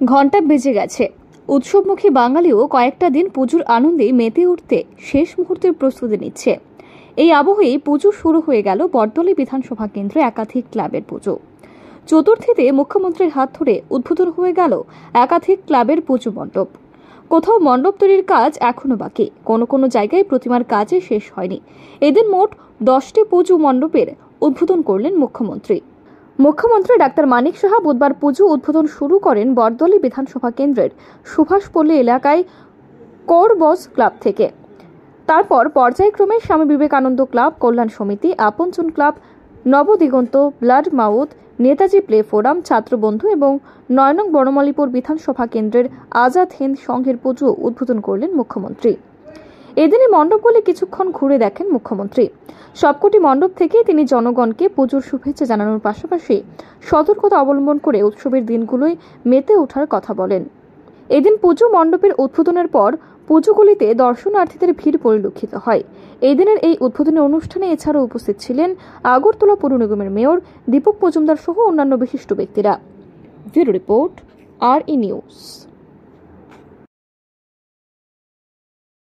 ঘণ্টা বেজে গেছে। উৎসবমুখী বাঙালিও কয়েকটা দিন পুজোর আনন্দে মেতে উঠতে শেষ মুহূর্তের প্রস্তুতি নিচ্ছে। এই আবহেই পুজো শুরু হয়ে গেল বটদলী বিধানসভা কেন্দ্রে একাধিক ক্লাবের পুজো। চতুর্থীতে মুখ্যমন্ত্রীর হাত ধরে উদ্বোধন হয়ে গেল একাধিক ক্লাবের পুজো মণ্ডপ। কোথাও মণ্ডপ তৈরির কাজ এখনও বাকি। কোনো কোনো জায়গায় প্রতিমার কাজে শেষ হয়নি। এদিন মোট দশটি পুজো মণ্ডপের উদ্বোধন করলেন মুখ্যমন্ত্রী। মুখ্যমন্ত্রী ডাক্তার মানিক সাহা বুধবার পুজো উদ্বোধন শুরু করেন বরদলি বিধানসভা কেন্দ্রের সুভাষপল্লী এলাকায় কোর বস ক্লাব থেকে। তারপর পর্যায়ক্রমে স্বামী বিবেকানন্দ ক্লাব, কল্যাণ সমিতি, Apanjan club, Nabadiganta, blood mouth, Netaji play forum, Chhatrabandhu এবং নয়নং বড়মালীপুর বিধানসভা কেন্দ্রের আজাদ হিন্দ সংঘের পুজো উদ্বোধন করলেন মুখ্যমন্ত্রী। এদিনে মণ্ডপগুলি কিছুক্ষণ ঘুরে দেখেন মুখ্যমন্ত্রী। সবকটি মণ্ডপ থেকে তিনি জনগণকে পুজোর শুভেচ্ছা জানানোর পাশাপাশি সতর্কতা অবলম্বন করে উৎসবের দিনগুলোয় মেতে ওঠার কথা বলেন। এদিন পুজো মণ্ডপের উদ্বোধনের পর পুজোগুলিতে দর্শনার্থীদের ভিড় পরিলক্ষিত হয়। এই দিনের এই উদ্বোধনী অনুষ্ঠানে এছাড়াও উপস্থিত ছিলেন আগরতলা পৌর নিগমের মেয়র দীপক মজুমদার সহ অন্যান্য বিশিষ্ট ব্যক্তিরা। রিপোর্ট আর ই নিউজ।